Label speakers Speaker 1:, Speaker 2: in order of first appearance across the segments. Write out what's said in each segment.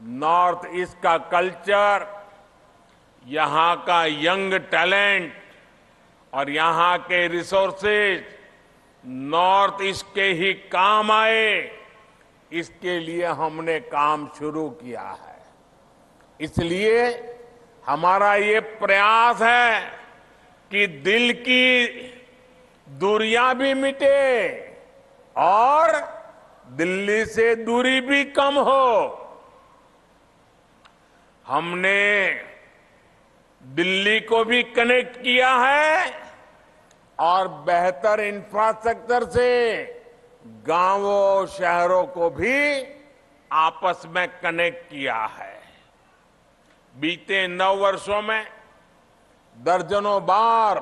Speaker 1: North east का culture, यहाँ का यंग टैलेंट और यहाँ के रिसोर्सेज नॉर्थ ईस्ट के ही काम आए। इसके लिए हमने काम शुरू किया है। इसलिए हमारा ये प्रयास है कि दिल की दूरियाँ भी मिटे और दिल्ली से दूरी भी कम हो। हमने दिल्ली को भी कनेक्ट किया है और बेहतर इंफ्रास्ट्रक्चर से गाँवों शहरों को भी आपस में कनेक्ट किया है। बीते नौ वर्षों में दर्जनों बार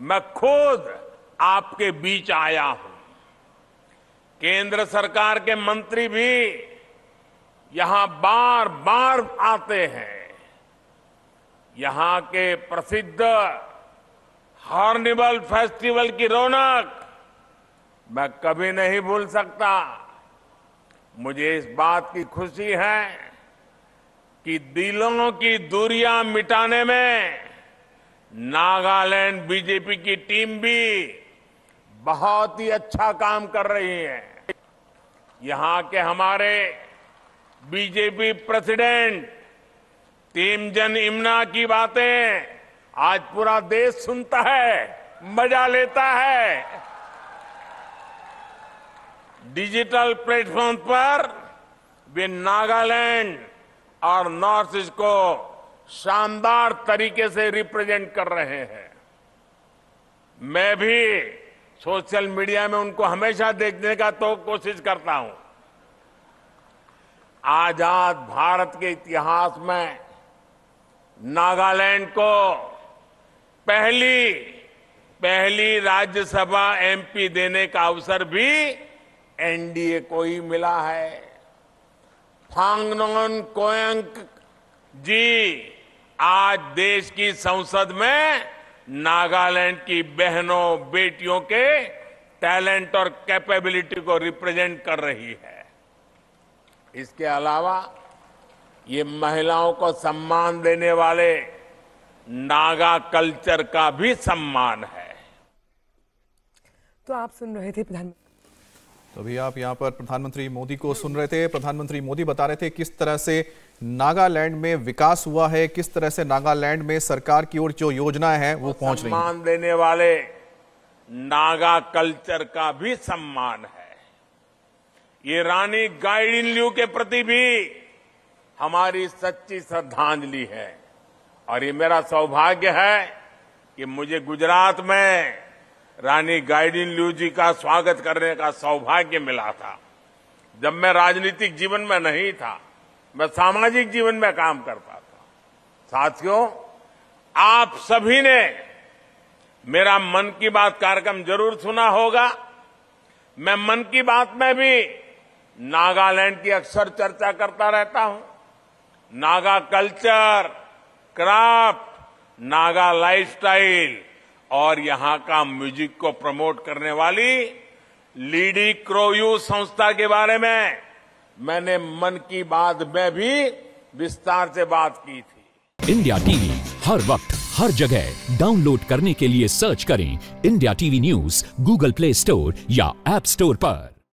Speaker 1: मैं खुद आपके बीच आया हूँ। केंद्र सरकार के मंत्री भी यहाँ बार बार आते हैं। यहाँ के प्रसिद्ध हॉर्निबल फेस्टिवल की रौनक मैं कभी नहीं भूल सकता। मुझे इस बात की खुशी है कि दिलों की दूरियाँ मिटाने में नागालैंड बीजेपी की टीम भी बहुत ही अच्छा काम कर रही है। यहाँ के हमारे बीजेपी प्रेसिडेंट टीमजन इमना की बातें, आज पूरा देश सुनता है, मज़ा लेता है। डिजिटल प्लेटफॉर्म पर वे नागालैंड और नॉर्थ ईस्ट को शानदार तरीके से रिप्रेजेंट कर रहे हैं। मैं भी सोशल मीडिया में उनको हमेशा देखने का तो कोशिश करता हूँ। आज़ाद भारत के इतिहास में नागालैंड को पहली पहली राज्यसभा एमपी देने का अवसर भी एनडीए को ही मिला है। फांगनोन कोयंक जी आज देश की संसद में नागालैंड की बहनों, बेटियों के टैलेंट और कैपेबिलिटी को रिप्रेजेंट कर रही है। इसके अलावा ये महिलाओं को सम्मान देने वाले नागा कल्चर का भी सम्मान है।
Speaker 2: तो आप सुन रहे थे प्रधानमंत्री
Speaker 3: तो अभी आप यहाँ पर प्रधानमंत्री मोदी को सुन रहे थे। प्रधानमंत्री मोदी बता रहे थे किस तरह से नागालैंड में विकास हुआ है किस तरह से नागालैंड में सरकार की ओर जो योजनाएँ हैं वो पहुँच रही हैं।
Speaker 1: सम्मान देने वाले नागा कल्चर का भी सम्मान है। ये रानी गाइडिनल्यू के प्रति भी हमारी सच्ची श्रद्धांजलि है। और ये मेरा सौभाग्य है कि मुझे गुजरात में रानी गाइडिनल्यू जी का स्वागत करने का सौभाग्य मिला था। जब मैं राजनीतिक जीवन में नहीं था, मैं सामाजिक जीवन में काम करता था। साथियों, आप सभी ने मेरा मन की बात कार्यक्रम ज़रूर सुना होगा। मैं मन की बात में भी नागालैंड की अक्सर चर्चा करता रहता हूँ। Naga culture, craft, Naga lifestyle, और यहाँ का म्यूज़िक को प्रमोट करने वाली लीडी क्रोयू संस्था के बारे में मैंने मन की बात में भी विस्तार से बात की थी।
Speaker 4: इंडिया टीवी हर वक्त, हर जगह। डाउनलोड करने के लिए सर्च करें India TV news, Google Play Store या एप स्टोर पर।